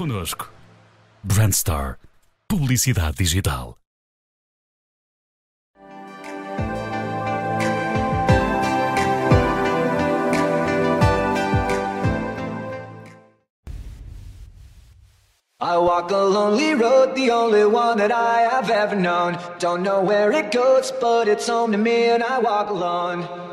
connosco. Brandstore. Publicidade digital. I walk a lonely road, the only one that I have ever known. Don't know where it goes, but it's home to me, and I walk alone.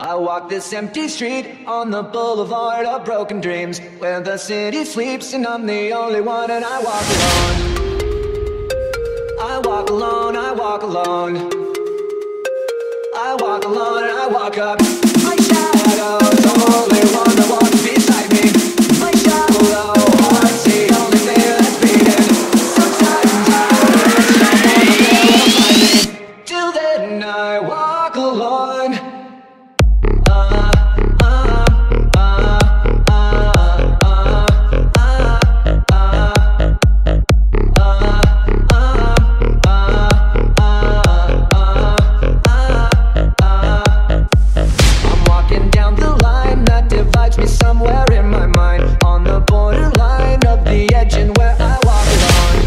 I walk this empty street on the boulevard of broken dreams, where the city sleeps, and I'm the only one, and I walk alone. I walk alone, I walk alone. I walk alone, and I walk up. My shadow's the only one that walks beside me. My shallow heart's the only thing that's beating. Sometimes I wish someone will. Till then, I walk alone. Somewhere in my mind. On the borderline of the edge and where I walk alone.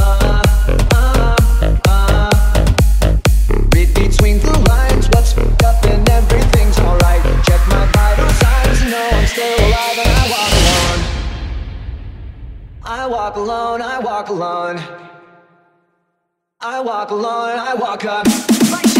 Uh, uh, uh. Read between the lines, what's up and everything's alright. Check my vital signs, know I'm still alive and I walk alone. I walk alone, I walk alone. I walk alone, I walk up.